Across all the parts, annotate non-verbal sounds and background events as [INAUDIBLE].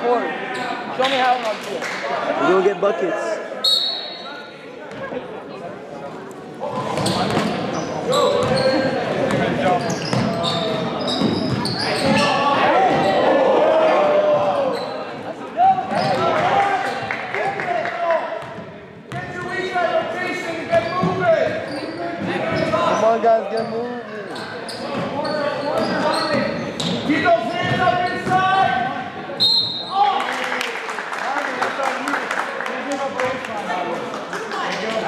Show me how I'll do it. We're gonna get buckets. Come on, guys, get moving. Keep those hands up inside. Hey, you guys gotta talk, move your hands.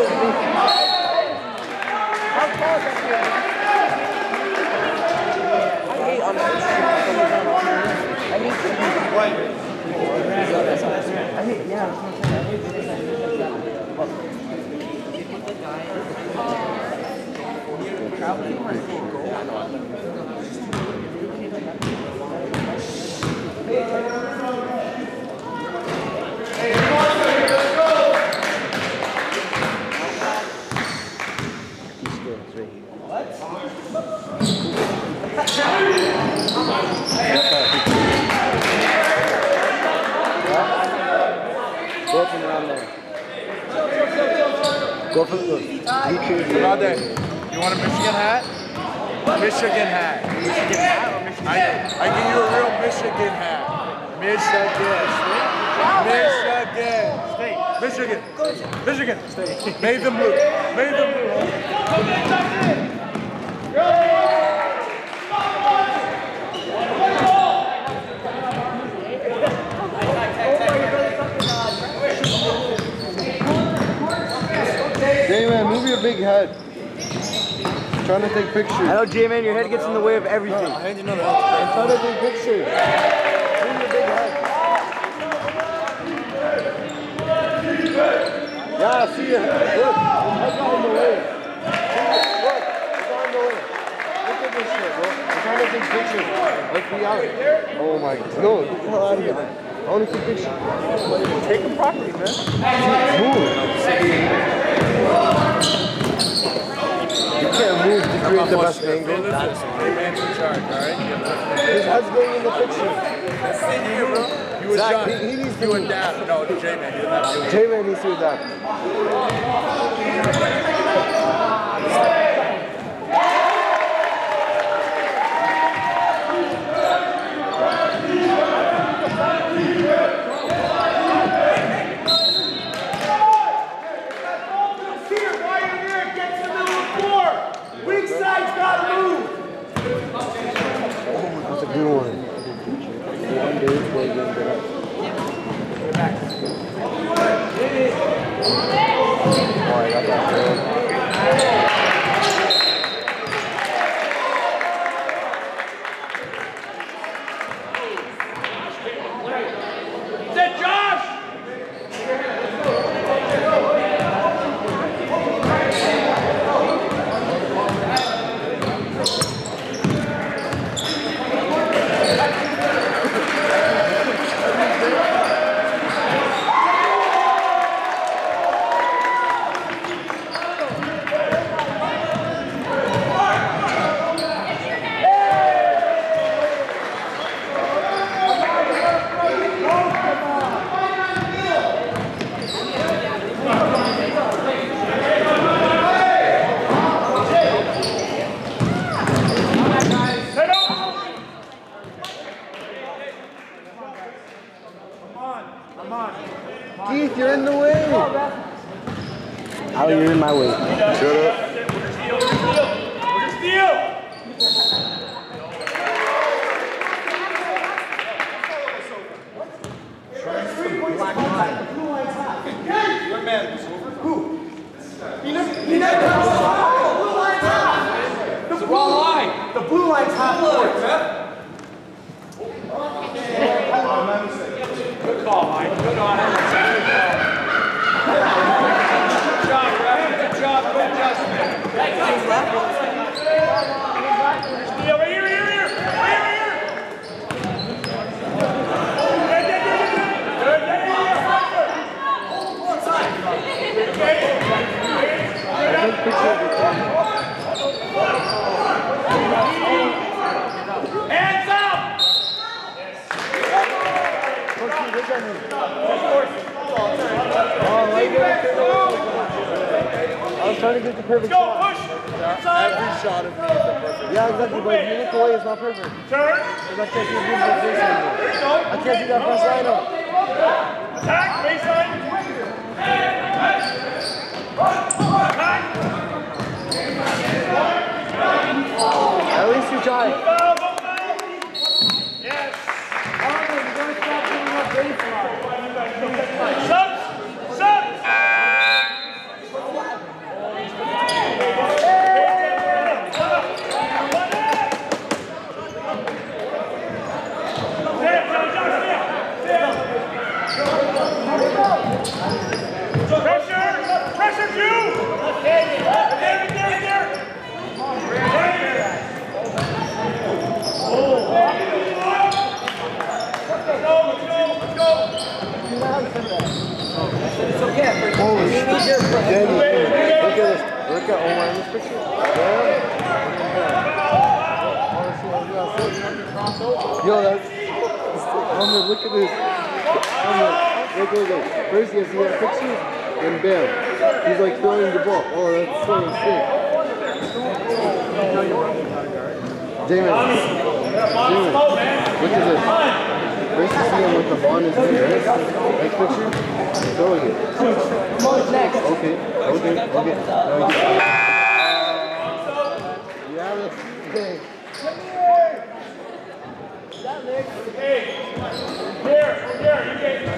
I hate I hate, yeah. These skills right here. Go from around there. Go from the. You choose. That. You want a Michigan hat? Michigan hat. Michigan hat or Michigan I, I give you a real Michigan hat. Michigan. Michigan. State. Michigan. Michigan. State. Made them blue. Made them blue. Hey man, move your big head. trying to take pictures. I know, J-Man, your head gets in the way of everything. I hand you another. I'm trying to take pictures. Move your big head. Yeah, I see your head. Look, your head's not in the way. Look, it's not in the way. Look at this shit, bro. I'm trying to take pictures. Let's be honest. Oh my god. No, get the hell out of here. I want to take pictures. Take them properly, man. Move. You can't move to create the best angle. Hey, man's in charge, all right? You have to- His head's going in the picture. Stay here, bro. You Zach, he- he needs to You be- and Dad. No, J-Man. He doesn't have to do it. J-Man needs to adapt. Here, while you're there, get to the middle of the floor. Weak side's gotta move. Good one. One it's way good, Boy, I got that good. I was trying to get the perfect Go, shot. push! Every shot of me is a perfect. Yeah, exactly, but if you look away, it's not perfect. Turn. Because I can't see the this anymore. There you go. I can't see that first line up. Attack, baseline. Attack. At least you try. Foul, go foul. Yes. Subs. Subs. Pressure! Pressure, Jew! There, there, there! Holy shit. Danny, look at this. Look at Omar in this picture. Yeah. Yo, that's. Omar, look at this. Look, look, look. First, you see that picture, then bam. He's like throwing the ball. Oh, that's so sick. Damon. Damon. Look at this. First, you him with the? Next picture, throwing it. Okay, okay, okay. Now you Yeah, that's okay. Here, here, you get, you get,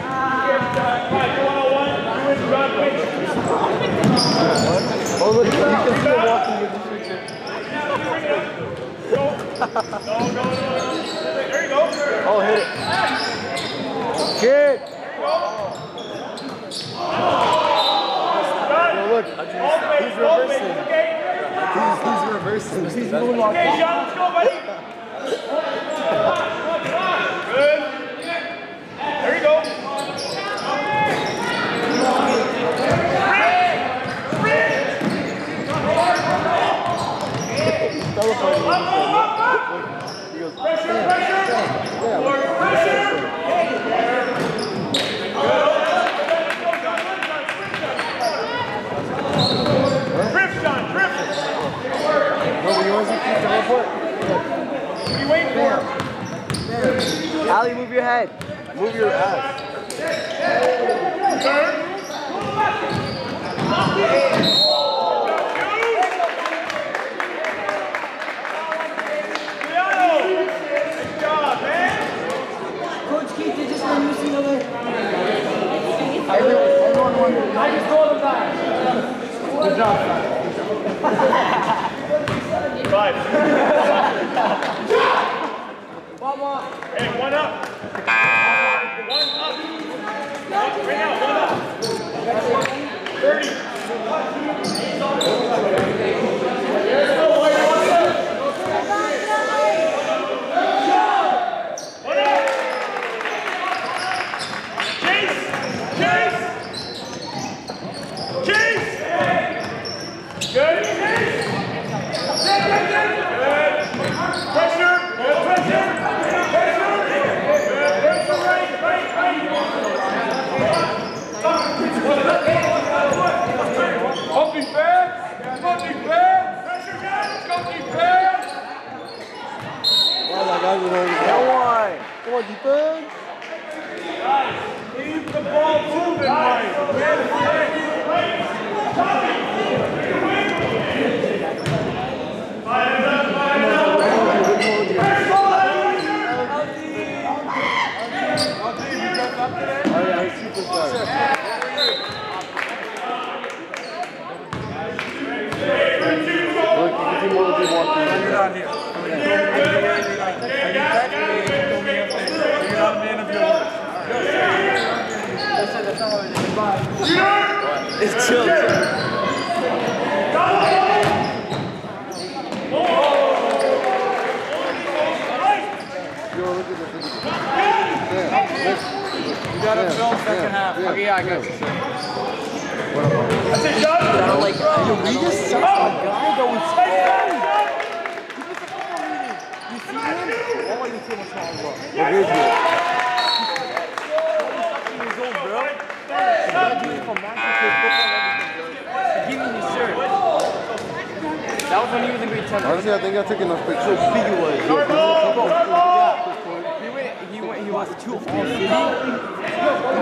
uh, five, one oh one, you and John Pitch. Oh, look, you can see him walking in the. There you go. Oh, hit it. Kid! Oh, look, he's reversing. He's, he's reversing. He's moonwalking. Okay, John, let's go, buddy. Good. There you go. Telephone. Up, up, up, up. He goes, Pressure, pressure. yeah, Forward, pressure. Drift, John, drift. no, but you want to see the report? What are you waiting for? Ali, move your head. Move your ass. Good job, Five. Hey, one up. One up. One, right now, one up. Thirty. One up. Chase! Chase! Chase! Good. Chase! Good, good, good. Good. Pressure. Good pressure. Pressure. Good. Pressure. Right, right, right. Up defense. Up defense. Pressure, guys. Up defense. Wow, that guy's already Come on. Come on, defense. Keep the ball moving, Mike. I, I superstar. Look, people will be walking. You are not here. It's chill, You gotta film second half. Okay, yeah, I got you. I said, John! Like, we just suck. Oh, guy, though, He gave me his shirt. That was when he was in grade 10. Honestly, I think I took enough pictures. How big it was. Start ball. Start ball. He went, he went, he was to all city. He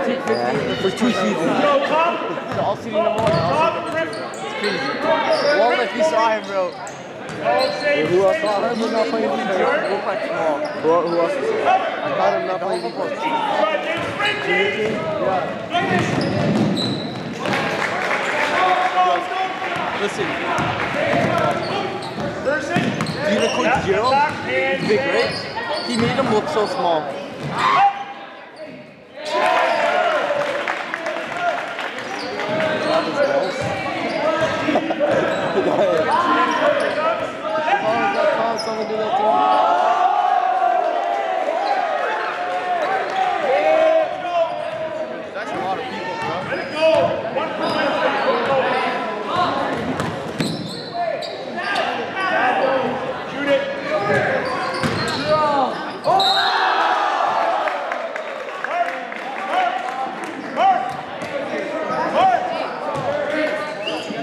took 50 for two seasons. Go, top. All city number one. and all city. It's crazy. Well, if you saw him, bro. Who else him? Who's not playing defense? Like small. Who, who else is? I caught him not playing defense. Right, James, sprint, James. Finish. Go, go. Listen, do you know Yeah, Gerald? attack, Big, right? He made him look so small. Someone do that to him. That's a lot of people, bro. Let it go. One point. Shoot it. Mark. Mark.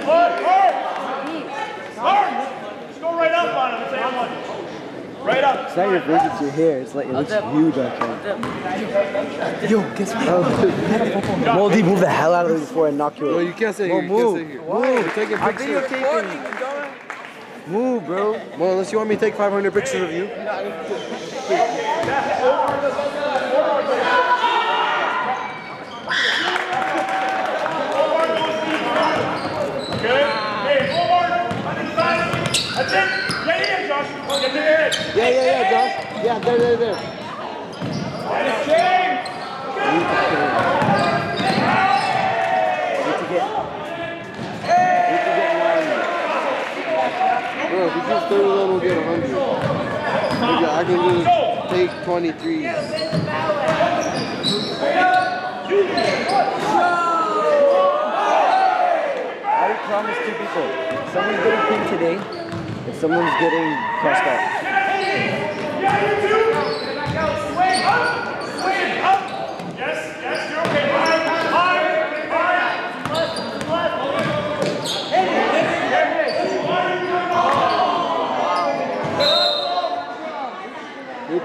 Mark. Mark. Mark. Just go right up on him. Say how much. Right up. It's not your face, it's your hair. It's like it looks huge on camera. Yo, guess what? Oh. Moldy, move the hell out of it before I knock you out. out. you can't say Mo, here. You can't move. say here. Move. We're taking I'm pictures. videotaping. Move, bro. Well, unless you want me to take 500 pictures of you. Good. Hey, forward. On the side. That's it. Get in, Josh. Get in there. Yeah, yeah, yeah, Josh. Yeah, there, there, there. Bro, if you third one, we'll get 100. Nigga, I can just take 23. I promised two people. Someone's getting pinned today, and someone's getting crossed out.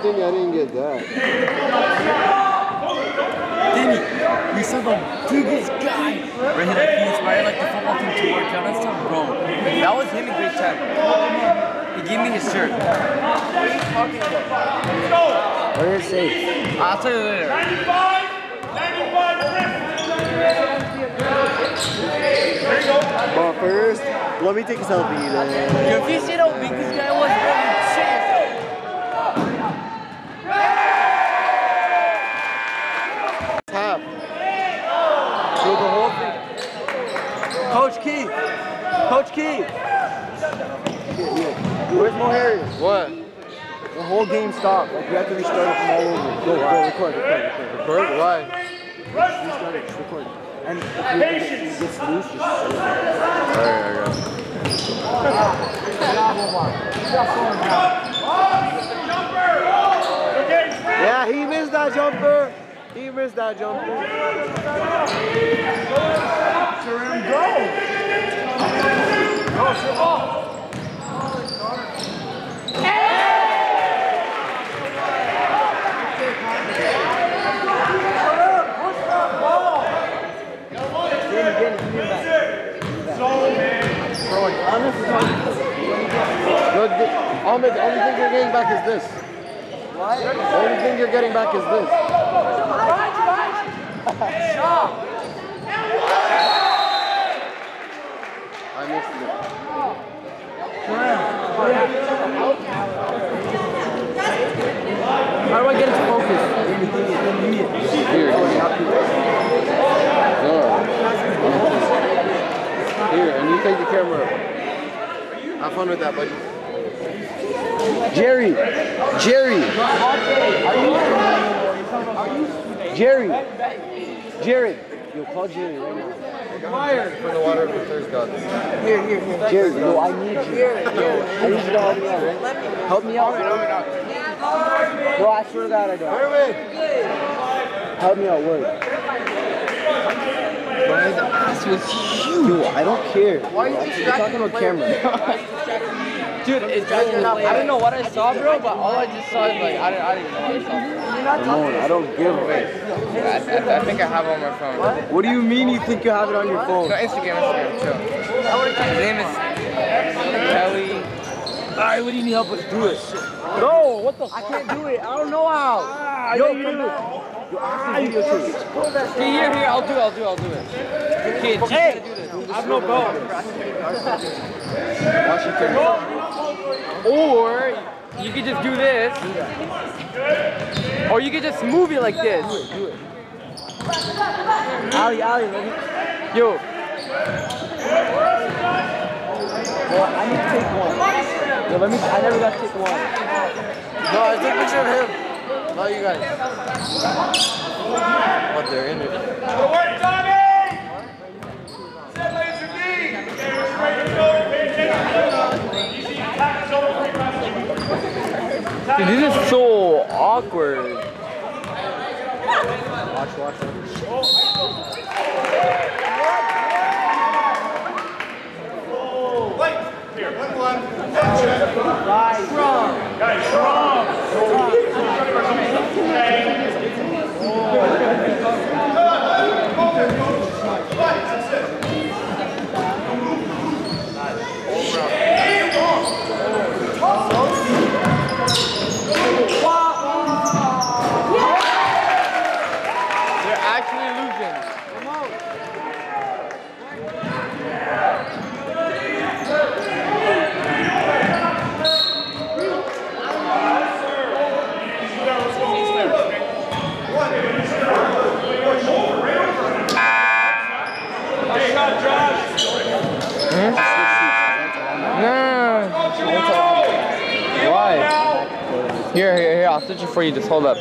Thing I didn't get that. Danny, saw the biggest guy. Right here, like he inspired like the football team to work out and stuff, bro. That was him in grade 10. He gave me his shirt. What did it say? I'll tell you later. 95, 95 rim. There you go. But first, let me take a selfie then. If you see how big this guy was, bro, you'd shit Do the whole thing. Coach Keith. Coach Keith. Where's Mo Harris? What? The whole game stopped. Like we have to restart it from all over. Go, go, record, record, record. Bird? Why? Restart it, just record. And if it gets loose, just Alright, I got it. Yeah, he missed that jumper. He missed that jumper. No, the, Ahmed, the only thing you're getting back is this. What? The only thing you're getting back is this. [LAUGHS] I missed it. How do I get it to focus? Here. Here, and you take the camera. Have fun with that, buddy. Jerry, Jerry, Jerry. Jared. Yo, call Jerry right now. For the water of the thirst god. Jerry, yo, I need you. Yo, I need you to help me out, right? Help me out, bro. Bro, I swear to God I don't. Help me out, word. Bro, his ass was huge. Yo, I don't care. Why are you talking about camera? Dude, it's I don't know what I saw, bro, but all I just saw is like, I don't, I don't even know what I saw. Come on, I don't give a shit. I think I have it on my phone. What do you mean you think you have it on your phone? No, phone? Instagram, Instagram, chill. His name is Kelly. Alright, what do you need help with? Do it. No, what the I can't do it. I don't know how. Ah, Yo, come back. Yo, ask the video here, here, I'll do it, I'll do it, I'll do it. Okay, teach Hey, me how to. I have no bone. Or you could just do this. Or you could just move it like this. Ali, Ali, let me. Yo, Well, I need to take one. Yo, let me. I never got to take one. No, I took a picture of him. Not you guys. What, they're in it. Good work, Tommy! Set laser D. There's ready to go. Pay attention. Easy. Attack is over. Free pass. Dude, this is so awkward. Watch, watch. Guys, strong. They're actually losing. No, no, no. Why? Here, here, here. I'll stitch it for you. Just hold up.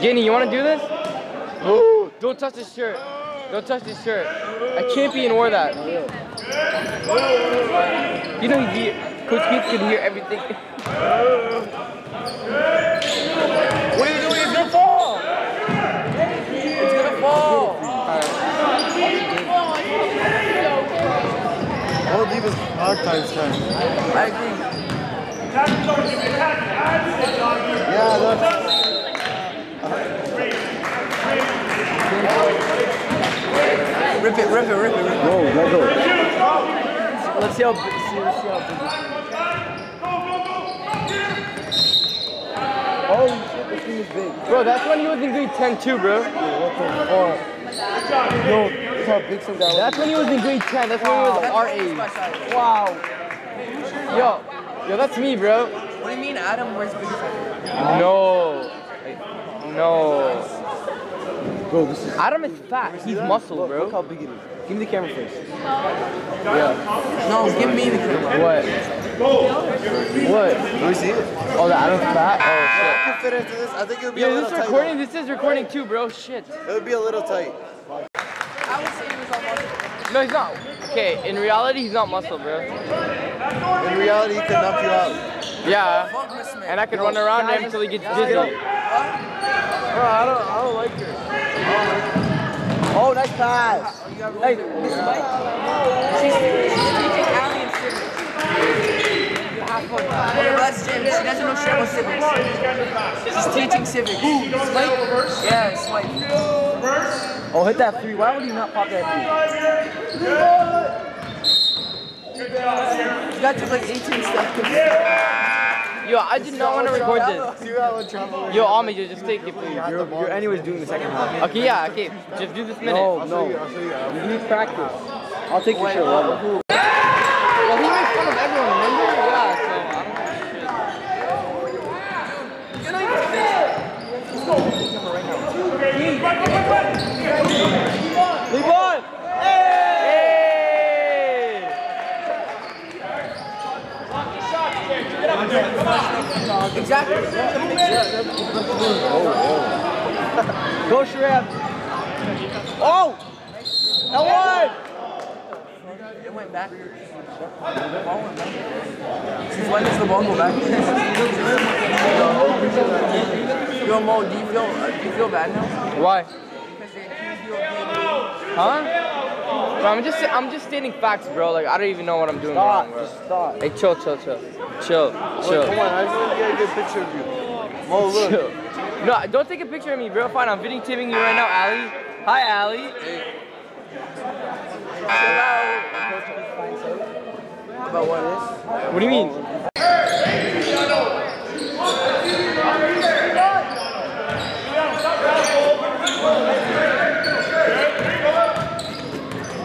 Guinea, you want to do this? Ooh, don't touch his shirt. Don't touch his shirt. I can't be and wear that. You know, he, Coach Keith can hear everything. what are you doing? It's gonna fall. It's gonna fall. I'll leave his hard times time. I agree. Yeah, that's. Rip it, rip it, rip it, rip it. Go, let go. Let's see how big. See, let's see how big. Holy oh, shit, this thing is big. Bro, that's when he was in grade 10 too, bro. What the fuck? Yo, this how big some guy was. That's when he was in grade 10. That's when he was our age. Wow. Yo, yo, that's me, bro. What do you mean Adam wears big No. No. Bro, this is. Adam is fat. He's muscle, Look, look bro. how big it is. Give me the camera first. Yeah. No, give me the camera. What? What? Let me see it. Oh, the Adam's fat? Oh, shit. I can fit into this. I think it would be shit. a little this is tight. recording. This is recording too, bro. Shit. It would be a little tight. I would say he was on muscle. No, he's not. Okay, in reality, he's not muscle, bro. In reality, he could knock you out. Yeah. Fuck Chris Smith. And I could run around him until he gets dizzy. Bro, I don't, I don't like it. Oh, nice pass. Hey, She's, she's teaching Allie and civics. Have fun. That's Jim. She doesn't know shit about civics. She's teaching civics. Swipe? Yeah, swipe. oh, hit that three. Why would you not pop that You got to like 18 steps. Yo, I did not want to record this. See how much trouble. Yo, Ami, just take it, please. You're, you're anyways doing the second half. Okay, yeah, okay. Just do this minute. No, no. You need practice. I'll take your shit. Level. Well, he makes fun of everyone, remember? Yeah, so I don't Leave on. Hey! Exactly. Go, Shreb. Oh! That one! It went back. Ball went back. Since when does the ball go back? Yo, Mo, do you feel do you feel bad now? Why? Because they accused you of being Huh? Bro, I'm just I'm just stating facts, bro. Like I don't even know what I'm doing Stop. wrong, bro. Just stop. Hey, chill, chill, chill, chill, Wait, chill. come on, I just want to get a good picture of you. Mo, look. Chill. No, don't take a picture of me, bro. Fine, I'm videotaping you right now, Ali. Hi, Ali. about what it is. What do you mean?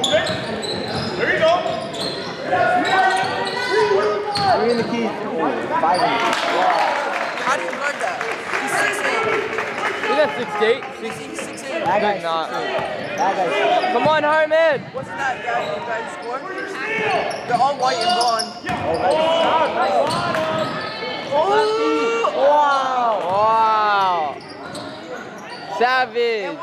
There you go. Bring in the keys. Five minutes. How do you guard that? He's six eight. Is that six eight? Six He's six eight. That guy's not. That guy's Come on, Harmon. Wasn't that guy the guy who scored? They're all white and blonde. Oh, wow. Wow. Savage.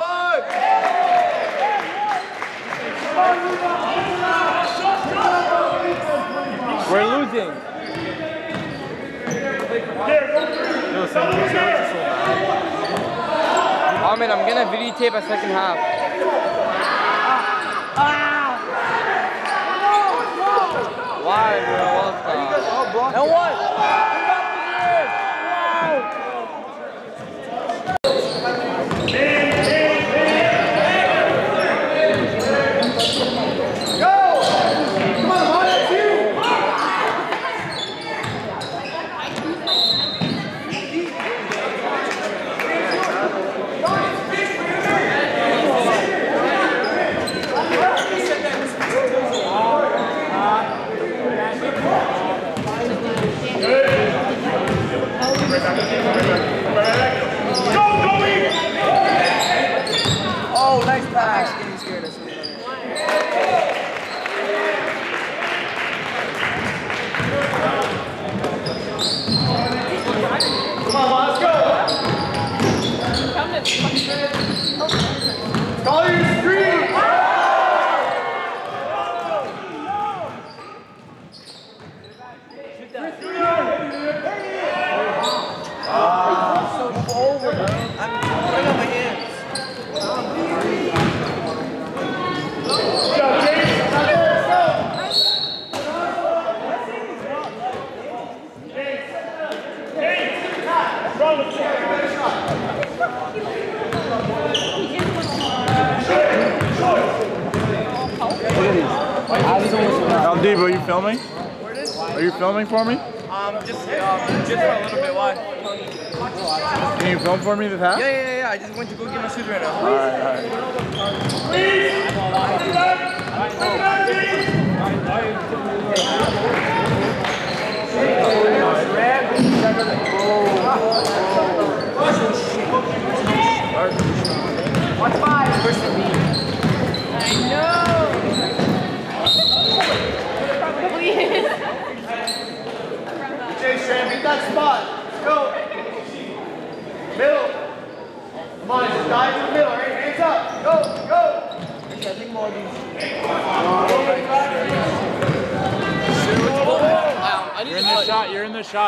We're losing. Harmon, I'm gonna videotape a second half. Why, bro? Well done. And what?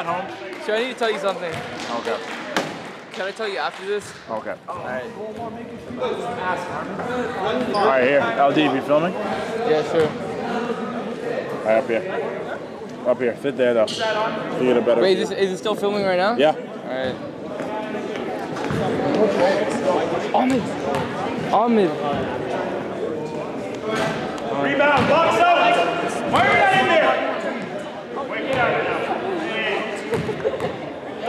You're in the shot, home. So I need to tell you something. Okay. Can I tell you after this? Okay. Alright. Alright, here. LD, you filming? Yeah, sure. Right up here. Up here. Sit there though. So you get a better Wait, is, this, is it still filming right now? Yeah. Alright. Ahmed! Ahmed! Rebound. Box out. Why are you not in there? Wait, get out of there now.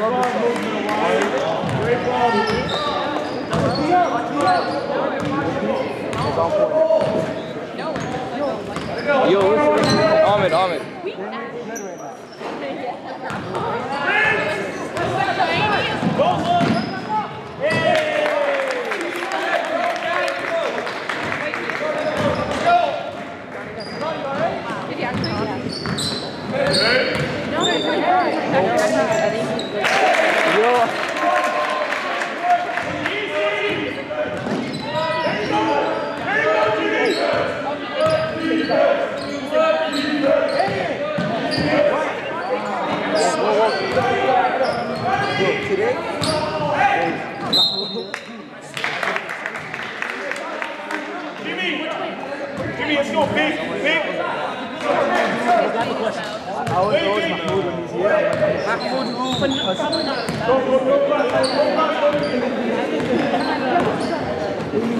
Yo, what's Ahmed, Ahmed. Hey! No, he's not.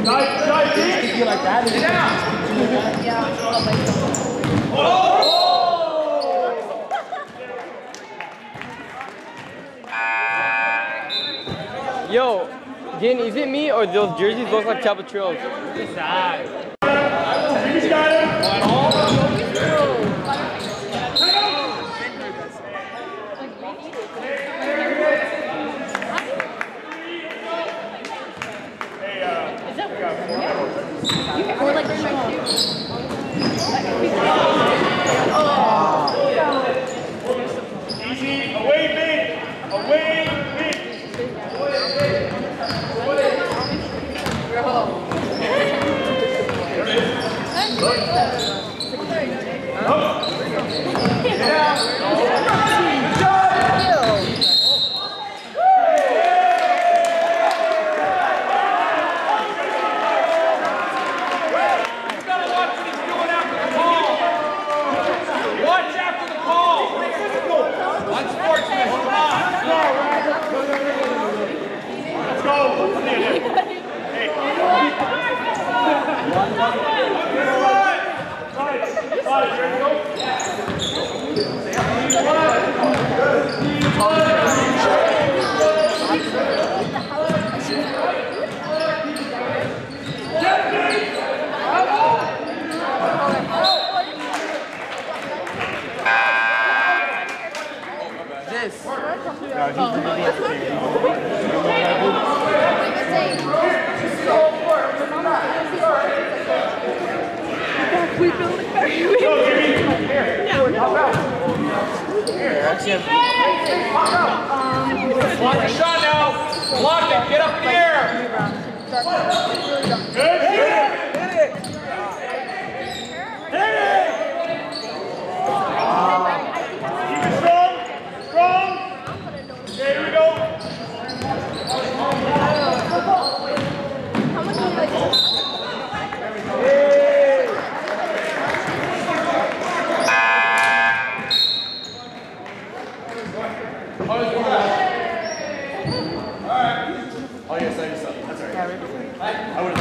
Nice, nice. Like that. Yeah. yeah. Oh. Again, is it me or those jerseys look like Chapatrillos? Let's. I would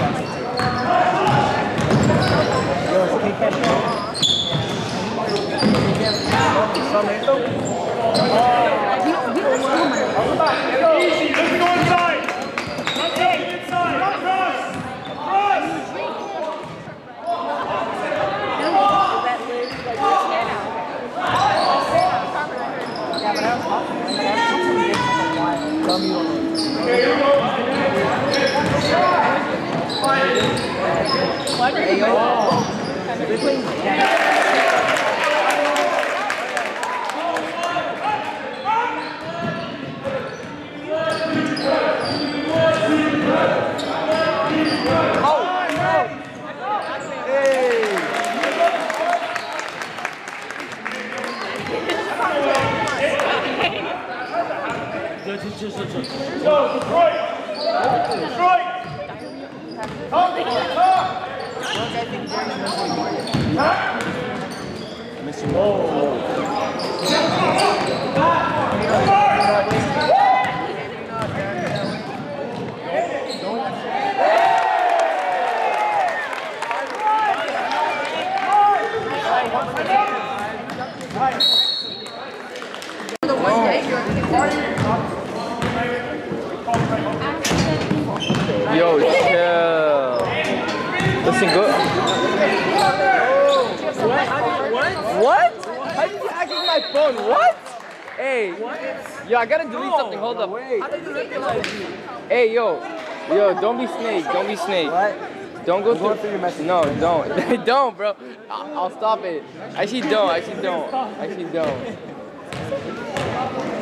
phone? What? Hey. Yo, I gotta delete something. Hold up. Hey, yo. Yo, don't be snake. Don't be snake. What? Don't go I'm through. through your messages. No, don't. [LAUGHS] don't, bro. I'll, I'll stop it. I actually, don't. I actually, don't. Actually, don't.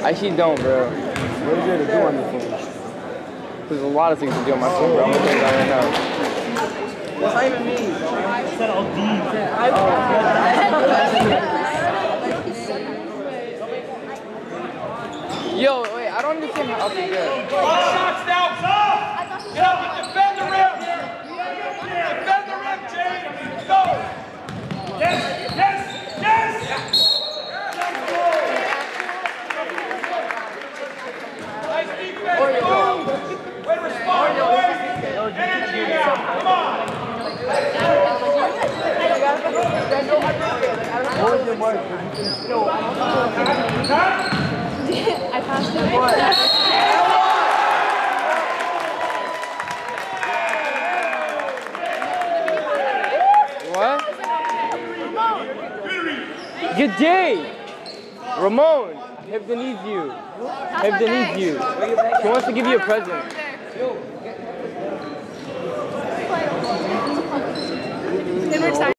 Actually, don't, bro. What is there to do on your phone? There's a lot of things to do on my phone, bro. I'm gonna tell you that right now. That's not even me. [LAUGHS] Yo, wait, I don't understand how. Okay, good. Five shots now, tough! Get up and defend the rim! Defend the rim, James! Go! Yes, yes, yes! Nice defense, move! Way to respond, boys! Energy now, come on! I passed it. What? Good day! Ramon, Hibda needs you. Hibda needs you. She wants to give you a present. Then we're excited.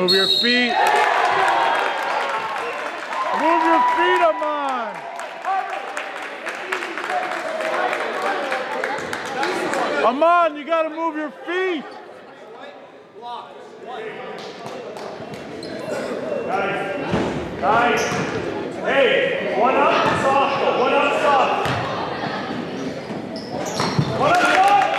Move your feet. Move your feet, Amon. Amon, you got to move your feet. Nice. Nice. Hey, one up soft, one up soft. One up soft.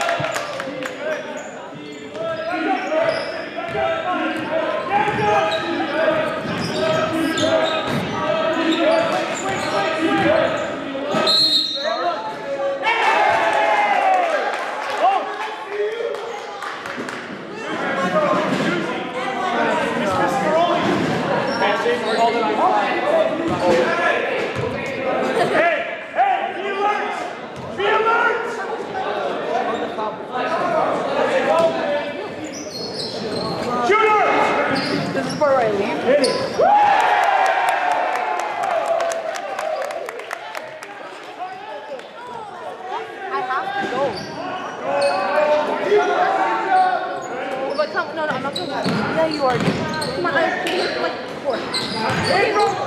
Nederland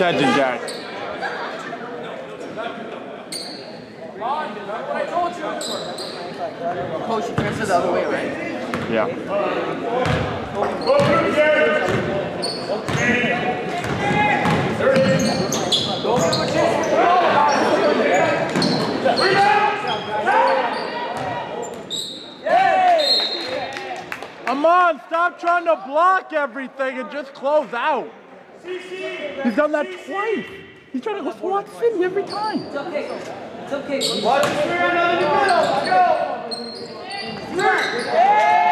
Obrigado. He's trying to go for Lock City every time. It's okay. It's okay. Watch the another. Go. Three.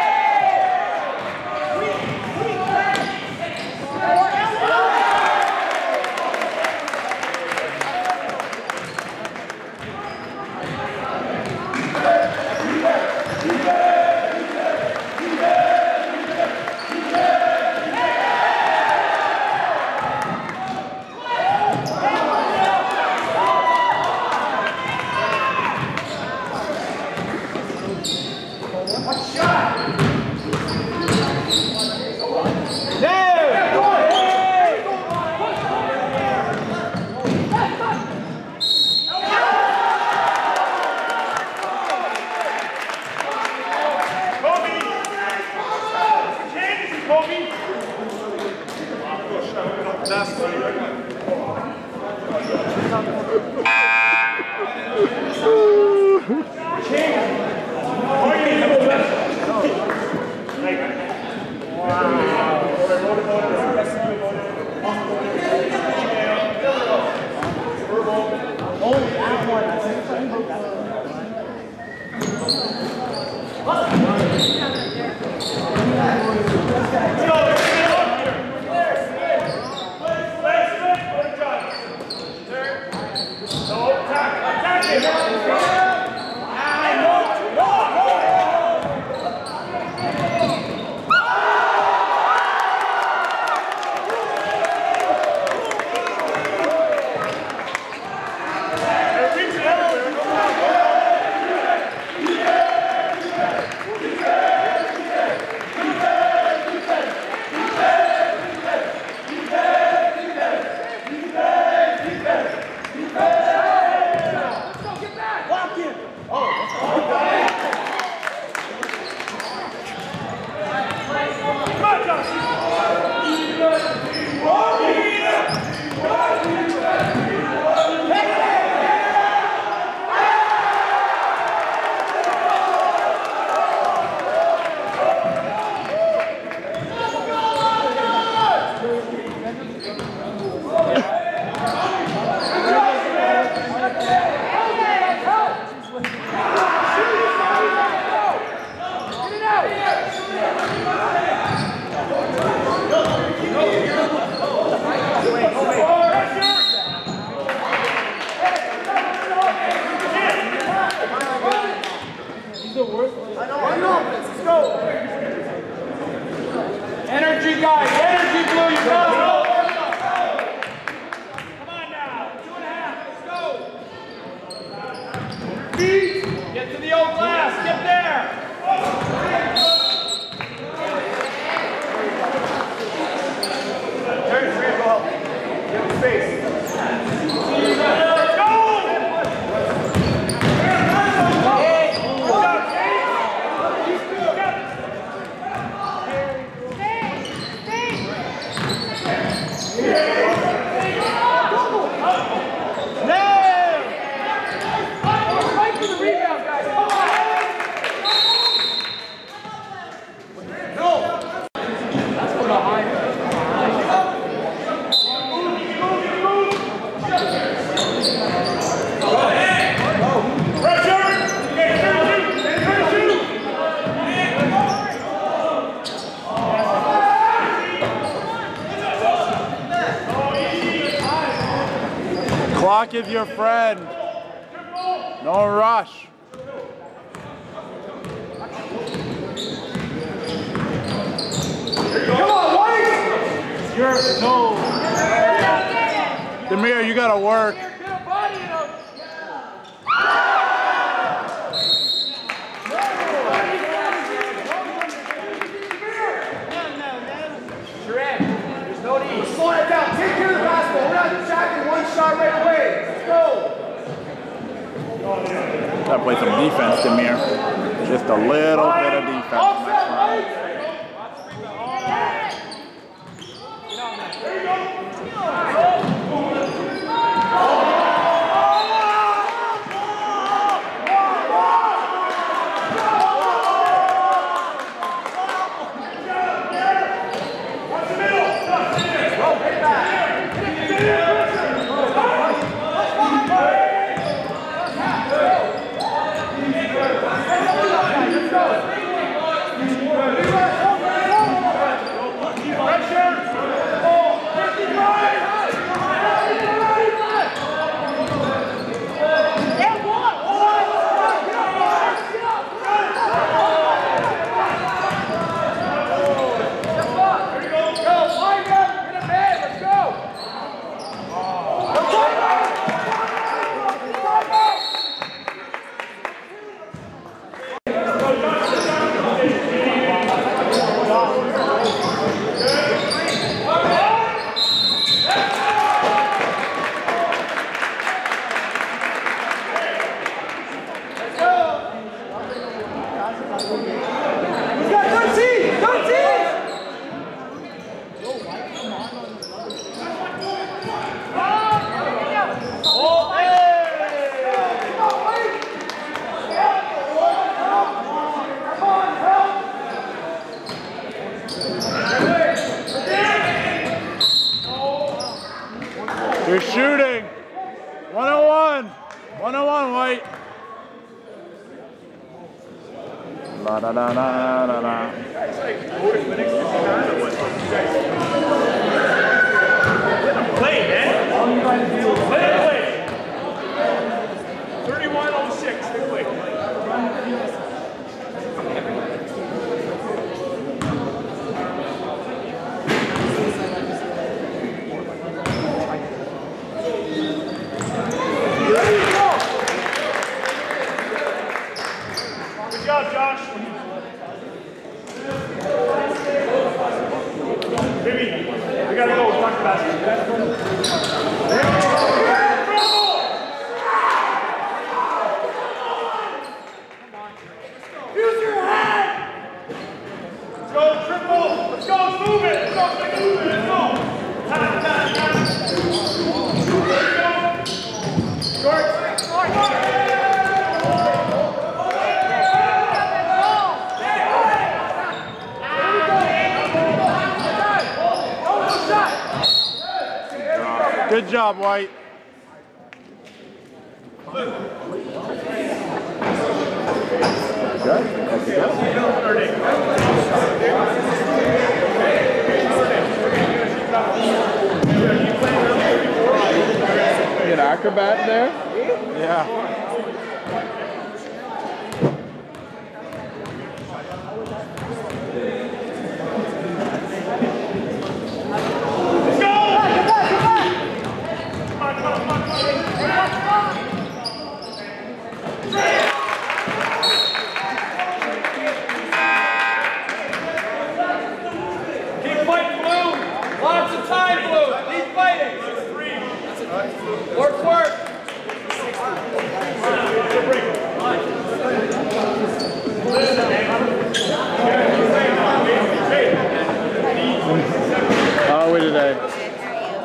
your friend.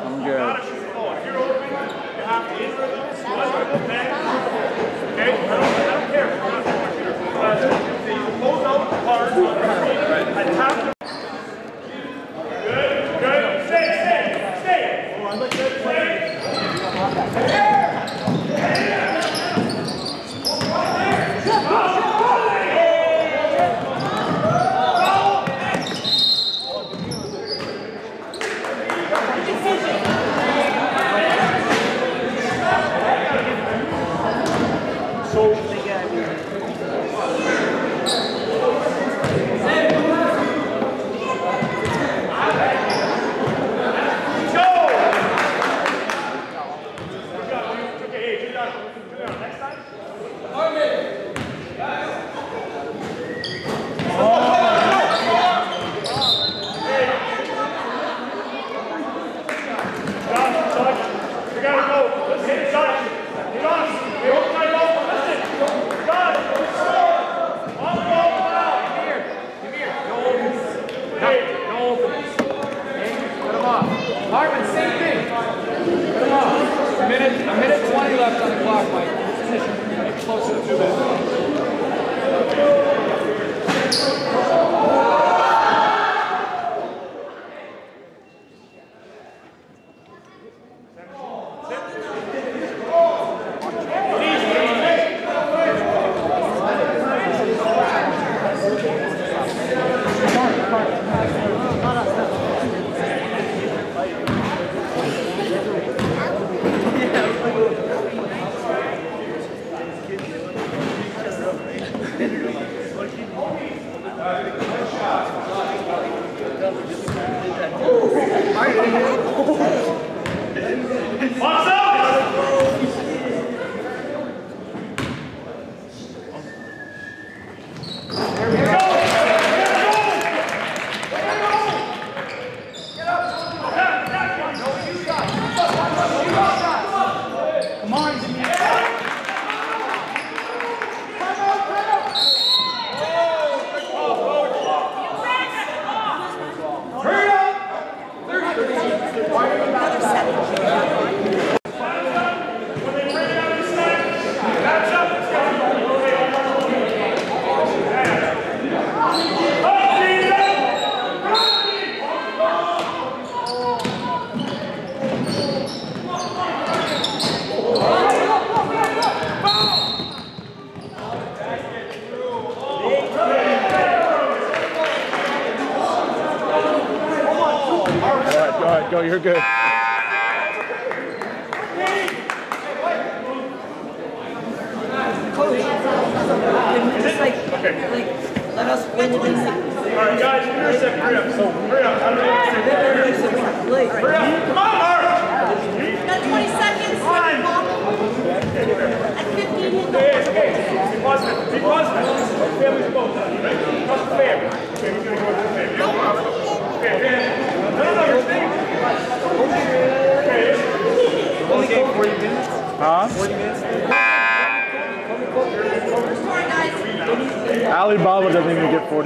I'm good. You're open, you have to enter the Okay?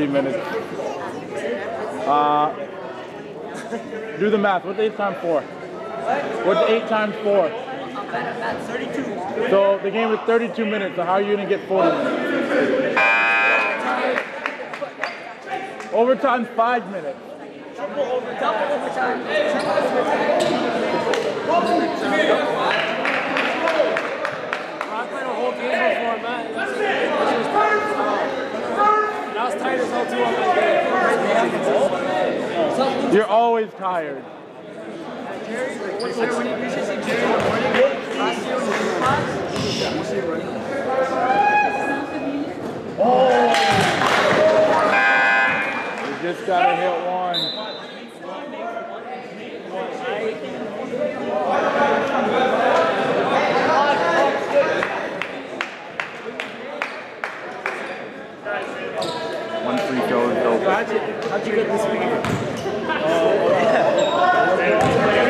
minutes. Uh, do the math. What's 8 times 4? What's 8 times 4? 32. So the game is 32 minutes, so how are you going to get 40 minutes? Overtime's 5 minutes. Overtime. Double overtime. Played a whole game before, man. You're always tired. You just gotta hit one. how'd you, how'd you get this speaker? [LAUGHS]